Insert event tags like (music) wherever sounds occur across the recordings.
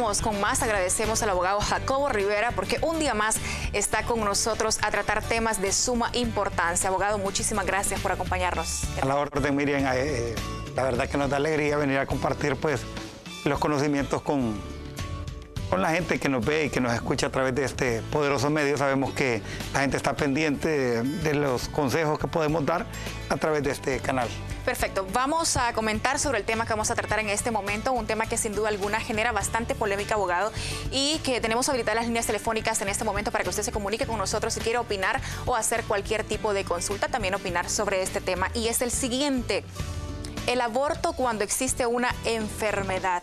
Con más. Agradecemos al abogado Jacobo Rivera porque un día más está con nosotros a tratar temas de suma importancia. Abogado, muchísimas gracias por acompañarnos. A la orden, Miriam, eh, eh, la verdad que nos da alegría venir a compartir pues los conocimientos con, con la gente que nos ve y que nos escucha a través de este poderoso medio. Sabemos que la gente está pendiente de, los consejos que podemos dar a través de este canal. Perfecto. Vamos a comentar sobre el tema que vamos a tratar en este momento, un tema que sin duda alguna genera bastante polémica, abogado, y que tenemos habilitadas las líneas telefónicas en este momento para que usted se comunique con nosotros si quiere opinar o hacer cualquier tipo de consulta, también opinar sobre este tema. Y es el siguiente, el aborto cuando existe una enfermedad.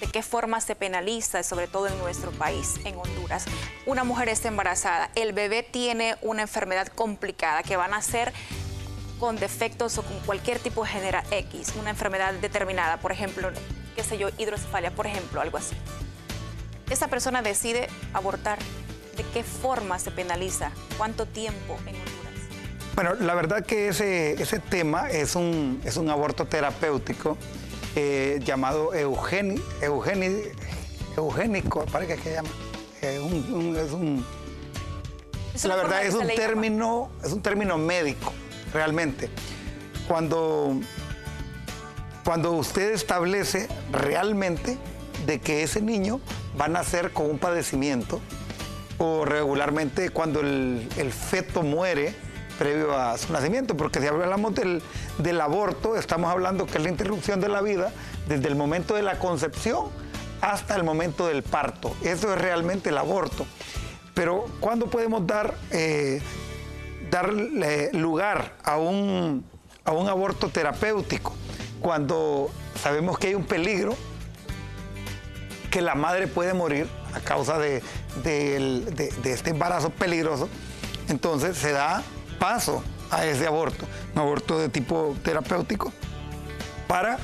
¿De qué forma se penaliza, sobre todo en nuestro país, en Honduras? Una mujer está embarazada, el bebé tiene una enfermedad complicada que van a ser con defectos o con cualquier tipo de genera X, una enfermedad determinada, por ejemplo, qué sé yo, hidrocefalia, por ejemplo, algo así. Esa persona decide abortar. ¿De qué forma se penaliza? ¿Cuánto tiempo en Honduras? Bueno, la verdad que ese, ese tema es un, es un aborto terapéutico eh, llamado eugeni, eugeni, eugénico, parece que se llama. Eh, un, un, es un, la verdad es un término, es un término médico realmente. Cuando, cuando usted establece realmente de que ese niño va a nacer con un padecimiento, o regularmente cuando el, el feto muere previo a su nacimiento, porque si hablamos del, del aborto, estamos hablando que es la interrupción de la vida desde el momento de la concepción hasta el momento del parto. Eso es realmente el aborto. Pero ¿cuándo podemos dar eh, lugar a un, a un aborto terapéutico cuando sabemos que hay un peligro, que la madre puede morir a causa de, de, este embarazo peligroso, entonces se da paso a ese aborto, un aborto de tipo terapéutico, para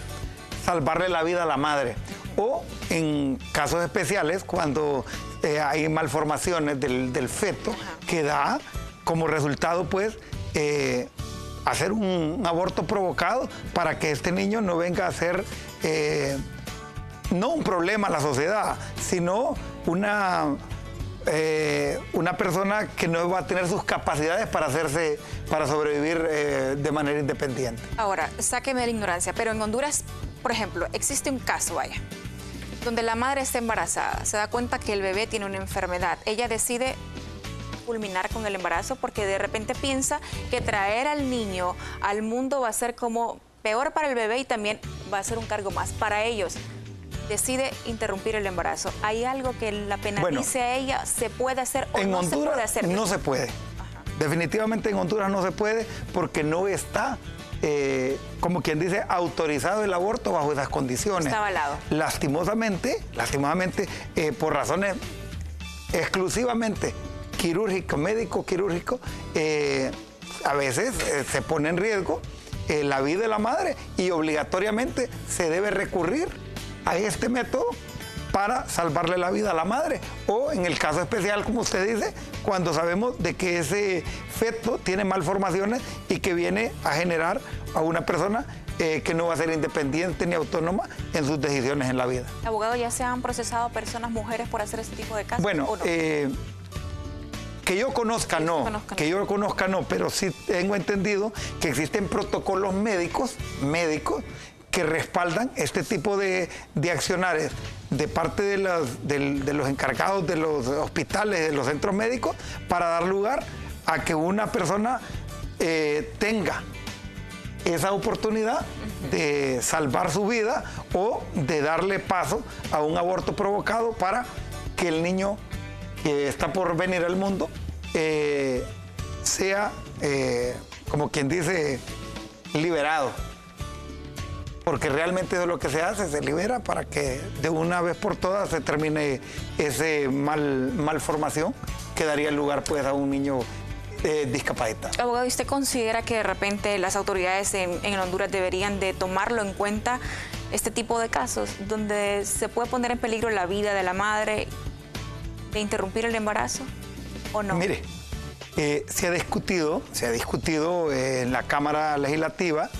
salvarle la vida a la madre. O en casos especiales, cuando eh, hay malformaciones del, del feto, que da como resultado, pues, eh, hacer un, aborto provocado para que este niño no venga a ser eh, no un problema a la sociedad, sino una, eh, una persona que no va a tener sus capacidades para hacerse, para sobrevivir de manera independiente. Ahora, sáqueme la ignorancia, pero en Honduras, por ejemplo, existe un caso, vaya, donde la madre está embarazada, se da cuenta que el bebé tiene una enfermedad, ella decide culminar con el embarazo porque de repente piensa que traer al niño al mundo va a ser como peor para el bebé y también va a ser un cargo más para ellos. Decide interrumpir el embarazo. ¿Hay algo que la penalice a ella? ¿Se puede hacer o no se puede hacer? No se puede. Definitivamente en Honduras no se puede porque no está eh, como quien dice, autorizado el aborto bajo esas condiciones. Está avalado. Lastimosamente, lastimosamente, eh, por razones exclusivamente quirúrgico, médico quirúrgico, eh, a veces se pone en riesgo la vida de la madre y obligatoriamente se debe recurrir a este método para salvarle la vida a la madre. O en el caso especial, como usted dice, cuando sabemos de que ese feto tiene malformaciones y que viene a generar a una persona que no va a ser independiente ni autónoma en sus decisiones en la vida. Abogado, ¿ya se han procesado personas, mujeres, por hacer este tipo de casos? Bueno, que yo conozca no, que yo conozca no, pero sí tengo entendido que existen protocolos médicos, médicos, que respaldan este tipo de, de accionarios de parte de, los encargados de los hospitales, de los centros médicos, para dar lugar a que una persona eh, tenga esa oportunidad de salvar su vida o de darle paso a un aborto provocado para que el niño que está por venir al mundo eh, sea, eh, como quien dice, liberado. Porque realmente de lo que se hace, se libera para que de una vez por todas se termine ese mal, malformación que daría lugar pues a un niño eh, discapacitado. Abogado, ¿usted considera que de repente las autoridades en, en, Honduras deberían de tomarlo en cuenta este tipo de casos, donde se puede poner en peligro la vida de la madre de interrumpir el embarazo o no? Mire, eh, se ha discutido, se ha discutido en la Cámara Legislativa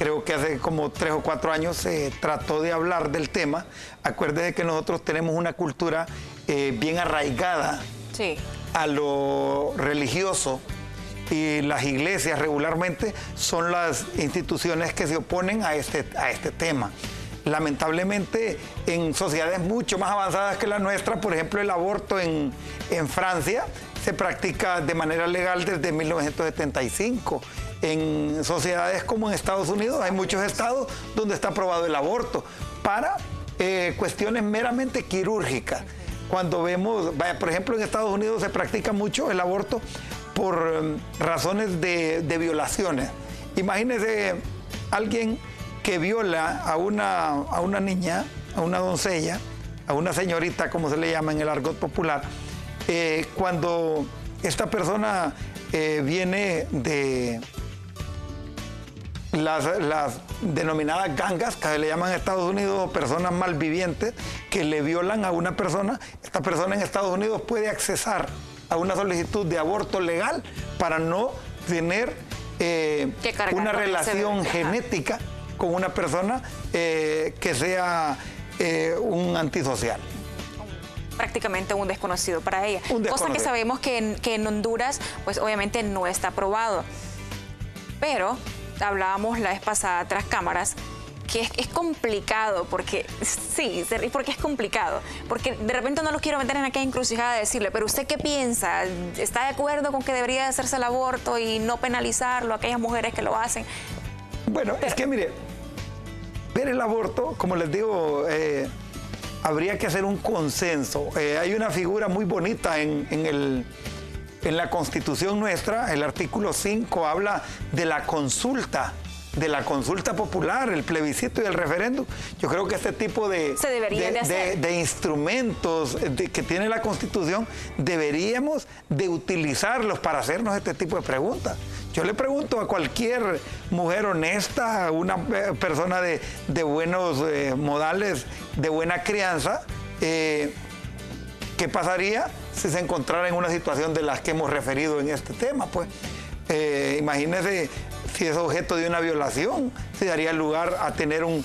creo que hace como tres o cuatro años se trató de hablar del tema. Acuérdese que nosotros tenemos una cultura eh, bien arraigada a lo religioso y las iglesias regularmente son las instituciones que se oponen a este, a este tema. Lamentablemente en sociedades mucho más avanzadas que la nuestra, por ejemplo el aborto en, en Francia se practica de manera legal desde 1975. En sociedades como en Estados Unidos hay muchos estados donde está aprobado el aborto para eh, cuestiones meramente quirúrgicas. Cuando vemos, por ejemplo en Estados Unidos se practica mucho el aborto por em, razones de, violaciones. Imagínese alguien que viola a una, a una niña, a una doncella, a una señorita, como se le llama en el argot popular, eh, cuando esta persona eh, viene de las, denominadas gangas, que le llaman en Estados Unidos personas malvivientes, que le violan a una persona, esta persona en Estados Unidos puede accesar a una solicitud de aborto legal para no tener eh, una relación genética con una persona eh, que sea eh, un antisocial prácticamente un desconocido para ella. Cosa que sabemos que en, que en Honduras, pues obviamente no está aprobado. Pero hablábamos la vez pasada tras cámaras que es, complicado, porque sí, porque es complicado, porque de repente no los quiero meter en aquella encrucijada de decirle, pero usted qué piensa, ¿está de acuerdo con que debería hacerse el aborto y no penalizarlo a aquellas mujeres que lo hacen? Bueno, es que mire, ver el aborto, como les digo, eh, habría que hacer un consenso. Eh, hay una figura muy bonita en, en, el, en la constitución nuestra, el artículo 5 habla de la consulta de la consulta popular, el plebiscito y el referéndum. Yo creo que este tipo de, de, instrumentos que tiene la Constitución deberíamos de utilizarlos para hacernos este tipo de preguntas. Yo le pregunto a cualquier mujer honesta, una eh, persona de, buenos eh, modales, de buena crianza, eh, ¿qué pasaría si se encontrara en una situación de las que hemos referido en este tema? Pues imagínese si es objeto de una violación, se daría lugar a tener un,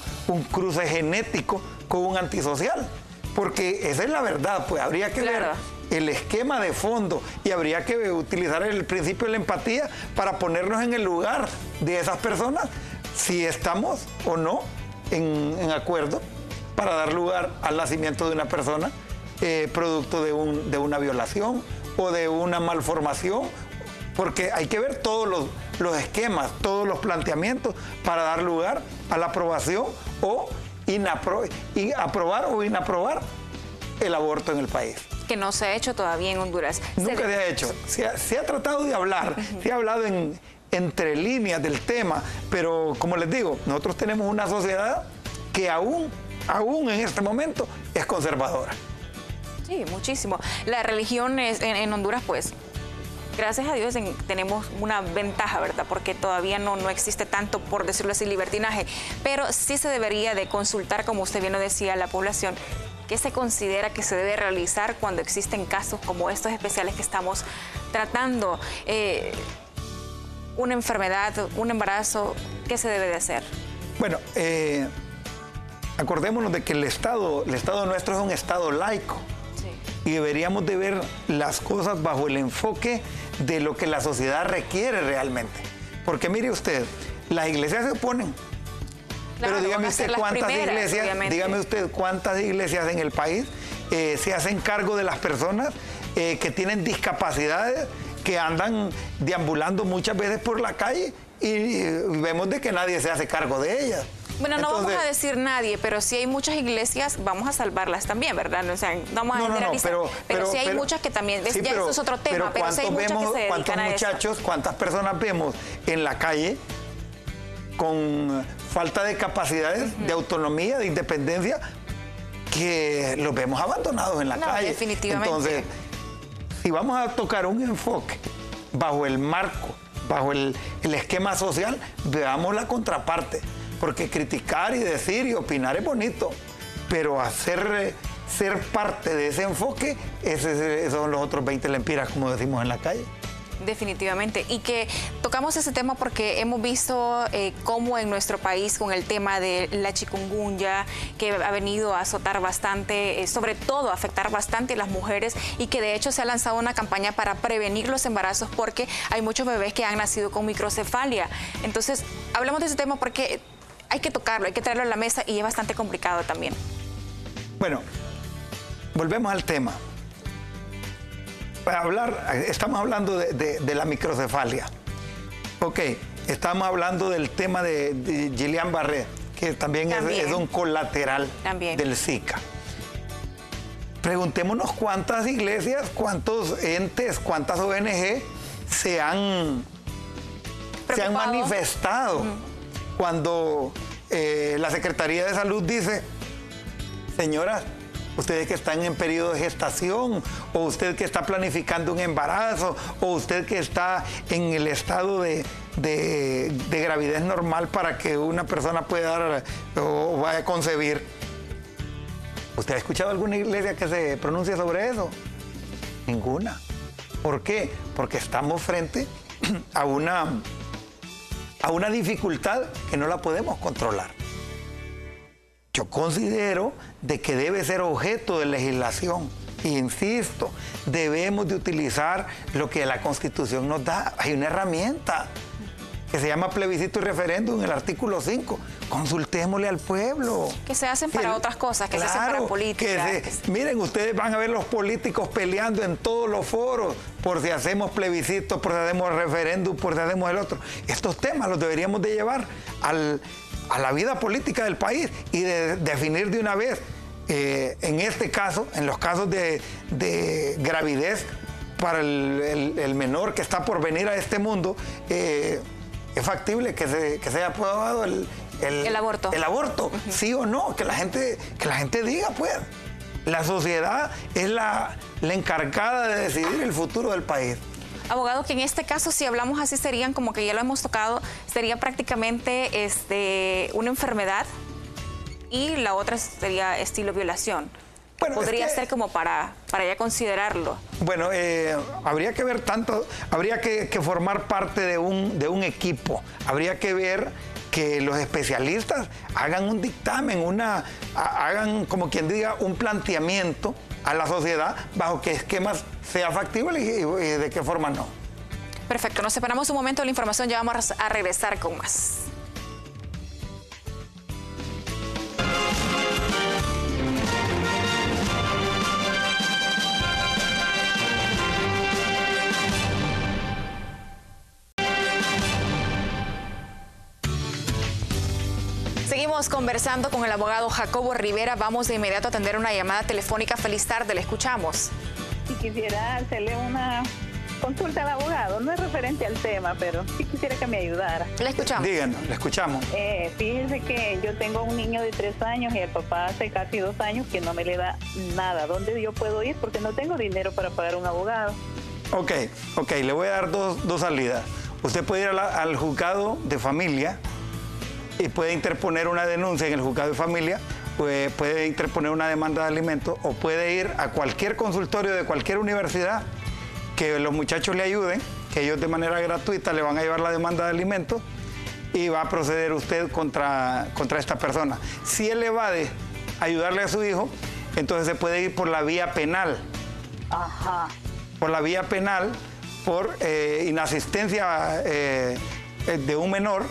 cruce genético con un antisocial. Porque esa es la verdad, pues habría que ver el esquema de fondo y habría que utilizar el principio de la empatía para ponernos en el lugar de esas personas, si estamos o no en, acuerdo para dar lugar al nacimiento de una persona eh, producto de, un, de una violación o de una malformación, porque hay que ver todos los los esquemas, todos los planteamientos para dar lugar a la aprobación o y aprobar o inaprobar el aborto en el país. Que no se ha hecho todavía en Honduras. Nunca se, ha hecho. Se ha, tratado de hablar, se ha hablado en, entre líneas del tema, pero como les digo, nosotros tenemos una sociedad que aún, aún en este momento es conservadora. Sí, muchísimo. La religión en, en Honduras, pues, gracias a Dios tenemos una ventaja, ¿verdad? Porque todavía no, no existe tanto, por decirlo así, libertinaje. Pero sí se debería de consultar, como usted bien lo decía, a la población qué se considera que se debe realizar cuando existen casos como estos especiales que estamos tratando. Eh, una enfermedad, un embarazo, ¿qué se debe de hacer? Bueno, eh, acordémonos de que el Estado, el Estado nuestro es un Estado laico y deberíamos de ver las cosas bajo el enfoque de lo que la sociedad requiere realmente. Porque mire usted, las iglesias se oponen. pero dígame usted cuántas iglesias, dígame usted cuántas iglesias en el país eh, se hacen cargo de las personas eh, que tienen discapacidades, que andan deambulando muchas veces por la calle y vemos de que nadie se hace cargo de ellas. Bueno, no vamos a decir nadie, pero si hay muchas iglesias, vamos a salvarlas también, ¿verdad? O sea, vamos a generalizar. pero, pero, sí hay muchas que también, ya eso es otro tema, pero, hay muchas que se ¿Cuántos muchachos, cuántas personas vemos en la calle con falta de capacidades, de autonomía, de independencia, que los vemos abandonados en la no, calle? definitivamente. Entonces, si vamos a tocar un enfoque bajo el marco, bajo el, el esquema social, veamos la contraparte porque criticar y decir y opinar es bonito, pero hacer ser parte de ese enfoque, esos son los otros 20 lempiras, como decimos en la calle. Definitivamente. Y que tocamos ese tema porque hemos visto eh, cómo en nuestro país con el tema de la chikungunya, que ha venido a azotar bastante, eh, sobre todo afectar bastante a las mujeres y que de hecho se ha lanzado una campaña para prevenir los embarazos porque hay muchos bebés que han nacido con microcefalia. Entonces, hablamos de ese tema porque hay que tocarlo, hay que traerlo a la mesa y es bastante complicado también. Bueno, volvemos al tema. Para hablar, estamos hablando de, la microcefalia. Ok, estamos hablando del tema de, Gillian Barré, que también, Es, un colateral del Zika. Preguntémonos cuántas iglesias, cuántos entes, cuántas ONG se han, se han manifestado cuando eh, la Secretaría de Salud dice, señoras, ustedes que están en periodo de gestación, o usted que está planificando un embarazo, o usted que está en el estado de, gravidez normal para que una persona pueda dar o vaya a concebir. ¿Usted ha escuchado alguna iglesia que se pronuncie sobre eso? Ninguna. ¿Por qué? Porque estamos frente (clears throat) a una, a una dificultad que no la podemos controlar yo considero de que debe ser objeto de legislación. insisto, debemos de utilizar lo que la Constitución nos da. Hay una herramienta que se llama plebiscito y referéndum en el artículo 5. Consultémosle al pueblo. Que se hacen para otras cosas, que se hacen para política. Miren, ustedes van a ver los políticos peleando en todos los foros por si hacemos plebiscito, por si hacemos referéndum, por si hacemos el otro. Estos temas los deberíamos de llevar al, a la vida política del país y de definir de una vez, eh, en este caso, en los casos de, gravidez para el, menor que está por venir a este mundo, eh, es factible que se, que haya aprobado el, el, aborto. El aborto, sí o no, que la gente, que la gente diga, pues. La sociedad es la, la encargada de decidir el futuro del país. Abogado, que en este caso, si hablamos así, serían como que ya lo hemos tocado, sería prácticamente este, una enfermedad y la otra sería estilo violación. Podría ser como para, para ya considerarlo. Bueno, eh, habría que ver tanto, habría que, formar parte de un, de un equipo, habría que ver que los especialistas hagan un dictamen, una, hagan como quien diga un planteamiento a la sociedad bajo qué esquemas sea factible y, de qué forma no. Perfecto, nos separamos un momento de la información, ya vamos a regresar con más. Conversando con el abogado Jacobo Rivera. Vamos de inmediato a atender una llamada telefónica. Feliz tarde, le escuchamos. Si quisiera hacerle una consulta al abogado, no es referente al tema, pero sí quisiera que me ayudara. Le escuchamos. Díganos, le escuchamos. Eh, fíjense que yo tengo un niño de tres años y el papá hace casi dos años que no me le da nada. ¿Dónde yo puedo ir? Porque no tengo dinero para pagar un abogado. Ok, ok, le voy a dar dos, dos salidas. Usted puede ir al juzgado de familia y puede interponer una denuncia en el juzgado de familia, puede, puede interponer una demanda de alimentos o puede ir a cualquier consultorio de cualquier universidad que los muchachos le ayuden, que ellos de manera gratuita le van a llevar la demanda de alimentos y va a proceder usted contra, contra esta persona. Si él evade ayudarle a su hijo, entonces se puede ir por la vía penal. Ajá. Por la vía penal, por eh, inasistencia eh, de un menor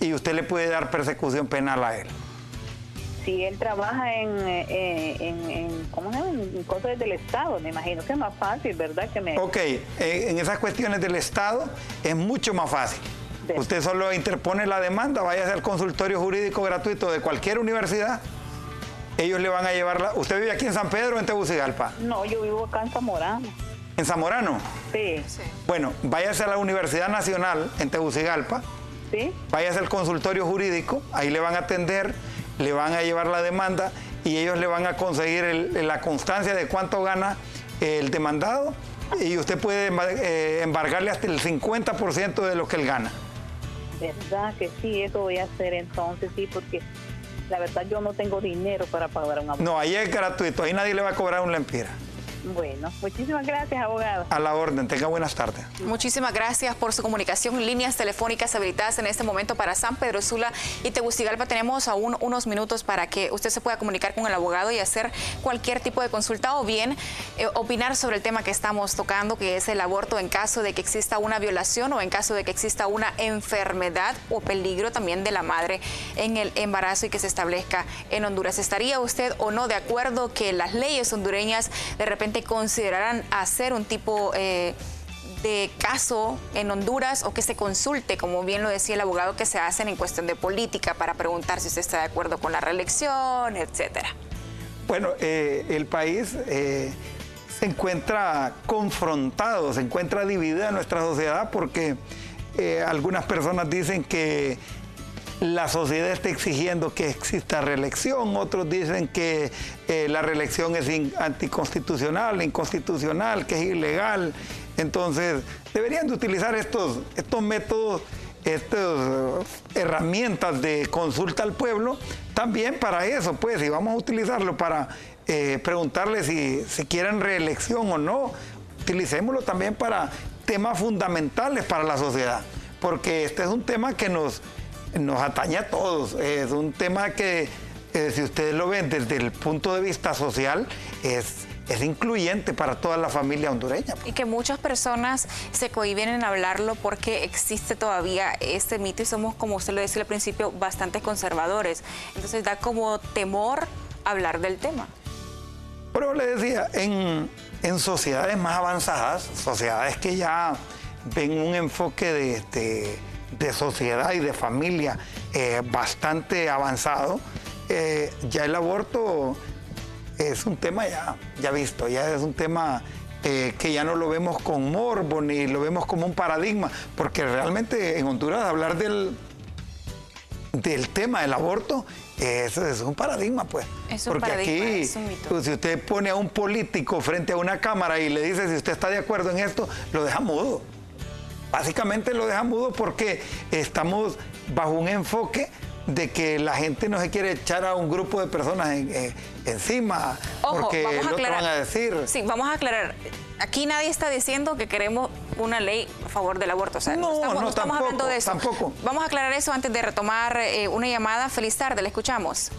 y usted le puede dar persecución penal a él. Si él trabaja en, eh, en, ¿cómo en cosas del Estado, me imagino que es más fácil, ¿verdad? Que me... Ok, en esas cuestiones del Estado es mucho más fácil. Usted solo interpone la demanda, vaya al consultorio jurídico gratuito de cualquier universidad. Ellos le van a llevarla. ¿Usted vive aquí en San Pedro o en Tegucigalpa? No, yo vivo acá en Zamorano. ¿En Zamorano? Sí. Bueno, váyase a la Universidad Nacional en Tegucigalpa ¿Sí? Váyase al consultorio jurídico, ahí le van a atender, le van a llevar la demanda y ellos le van a conseguir la constancia de cuánto gana el demandado y usted puede eh, embargarle hasta el 50% de lo que él gana. ¿Verdad que sí? Eso voy a hacer entonces, sí, porque la verdad yo no tengo dinero para pagar a un abogado. No, ahí es gratuito, ahí nadie le va a cobrar un lempira. Bueno, muchísimas gracias, abogado. A la orden, tenga buenas tardes. Muchísimas gracias por su comunicación. Líneas telefónicas habilitadas en este momento para San Pedro Sula y Tegucigalpa. Tenemos aún unos minutos para que usted se pueda comunicar con el abogado y hacer cualquier tipo de consulta o bien eh, opinar sobre el tema que estamos tocando, que es el aborto en caso de que exista una violación o en caso de que exista una enfermedad o peligro también de la madre en el embarazo y que se establezca en Honduras. ¿Estaría usted o no de acuerdo que las leyes hondureñas de repente considerarán hacer un tipo eh, de caso en Honduras o que se consulte, como bien lo decía el abogado, que se hacen en cuestión de política para preguntar si usted está de acuerdo con la reelección, etcétera? Bueno, eh, el país eh, se encuentra confrontado, se encuentra dividida nuestra sociedad porque algunas personas dicen que la sociedad está exigiendo que exista reelección, otros dicen que eh, la reelección es anticonstitucional, inconstitucional, que es ilegal. Entonces, deberían de utilizar estos, estos métodos, estas eh, herramientas de consulta al pueblo, también para eso, pues, si vamos a utilizarlo para eh, preguntarle si, si quieren reelección o no, utilicémoslo también para temas fundamentales para la sociedad, porque este es un tema que nos nos atañe a todos. Es un tema que, eh, si ustedes lo ven desde el punto de vista social, es, es incluyente para toda la familia hondureña. Y que muchas personas se cohiben en hablarlo porque existe todavía este mito y somos, como usted lo decía al principio, bastante conservadores. Entonces da como temor hablar del tema. Pero le decía, en, en sociedades más avanzadas, sociedades que ya ven un enfoque de... este de sociedad y de familia eh, bastante avanzado, eh, ya el aborto es un tema ya, ya visto, ya es un tema eh, que ya no lo vemos con morbo ni lo vemos como un paradigma, porque realmente en Honduras hablar del, del tema del aborto es, es un paradigma, pues. Es un porque aquí, pues, si usted pone a un político frente a una cámara y le dice si usted está de acuerdo en esto, lo deja mudo. Básicamente lo deja mudo porque estamos bajo un enfoque de que la gente no se quiere echar a un grupo de personas encima porque vamos a aclarar, van a decir. Sí, vamos a aclarar. Aquí nadie está diciendo que queremos una ley a favor del aborto. O sea, no, estamos, estamos hablando de eso. Tampoco. Vamos a aclarar eso antes de retomar eh, una llamada. Feliz tarde, le escuchamos.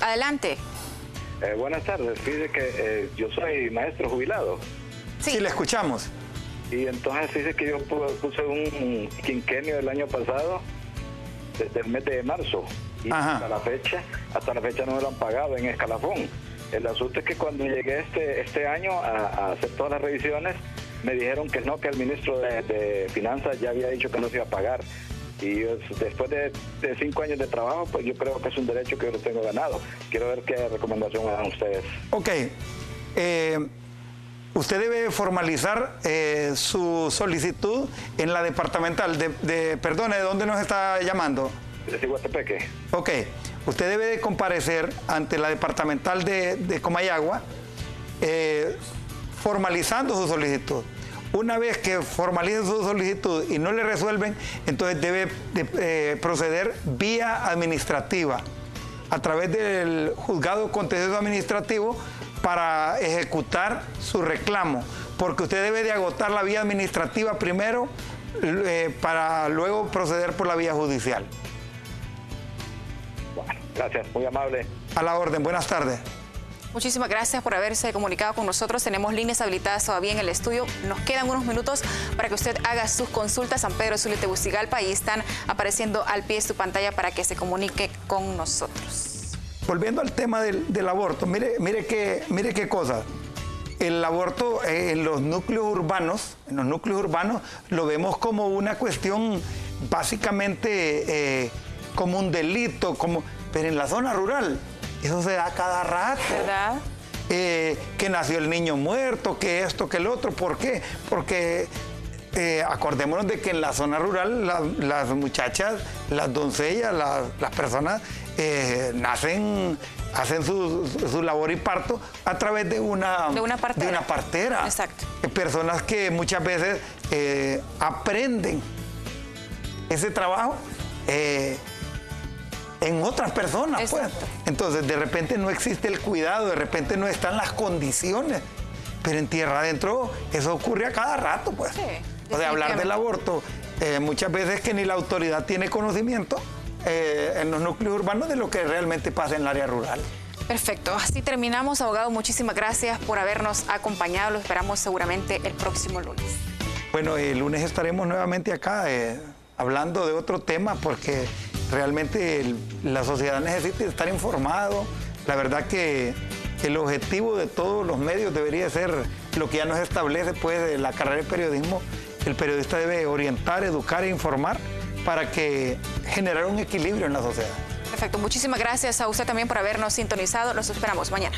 Adelante. Eh, buenas tardes. Fíjese que eh, yo soy maestro jubilado. Sí, sí le escuchamos. Y entonces dice que yo puse un quinquenio del año pasado, desde el mes de marzo, y hasta la fecha, hasta la fecha no me lo han pagado en escalafón. El asunto es que cuando llegué este, este año a, hacer todas las revisiones, me dijeron que no, que el ministro de, Finanzas ya había dicho que no se iba a pagar. Y después de, cinco años de trabajo, pues yo creo que es un derecho que yo lo tengo ganado. Quiero ver qué recomendación me dan ustedes. Ok. Eh, usted debe formalizar eh, su solicitud en la departamental de, de, perdone, ¿de dónde nos está llamando? De. Ok, usted debe de comparecer ante la departamental de, Comayagua eh, formalizando su solicitud. Una vez que formalice su solicitud y no le resuelven, entonces debe de, eh, proceder vía administrativa a través del juzgado contencioso administrativo para ejecutar su reclamo, porque usted debe de agotar la vía administrativa primero eh, para luego proceder por la vía judicial. Bueno, gracias, muy amable. A la orden, buenas tardes. Muchísimas gracias por haberse comunicado con nosotros. Tenemos líneas habilitadas todavía en el estudio. Nos quedan unos minutos para que usted haga sus consultas. San Pedro Sula y Tegucigalpa y están apareciendo al pie de su pantalla para que se comunique con nosotros. Volviendo al tema del, aborto, mire, mire, qué, mire qué cosa. El aborto eh, en los núcleos urbanos, en los núcleos urbanos, lo vemos como una cuestión básicamente eh, como un delito, como, pero en la zona rural, eso se da cada rato. ¿Verdad? Eh, que nació el niño muerto, que esto, que el otro. ¿Por qué? Porque acordémonos de que en la zona rural las muchachas, las doncellas, las personas eh, nacen, hacen su, labor y parto a través de una, de una partera. Exacto. Eh, personas que muchas veces eh, aprenden ese trabajo en en otras personas, pues. Entonces, de repente no existe el cuidado, de repente no están las condiciones. Pero en tierra adentro eso ocurre a cada rato, pues. O de hablar del aborto, eh, muchas veces que ni la autoridad tiene conocimiento eh, en los núcleos urbanos de lo que realmente pasa en el área rural. Perfecto, así terminamos, abogado. Muchísimas gracias por habernos acompañado. Lo esperamos seguramente el próximo lunes. Bueno, el lunes estaremos nuevamente acá eh, hablando de otro tema porque realmente la sociedad necesita estar informado. La verdad que el objetivo de todos los medios debería ser lo que ya nos establece pues la carrera de periodismo. El periodista debe orientar, educar e informar para que generar un equilibrio en la sociedad. Perfecto, muchísimas gracias a usted también por habernos sintonizado. Nos esperamos mañana.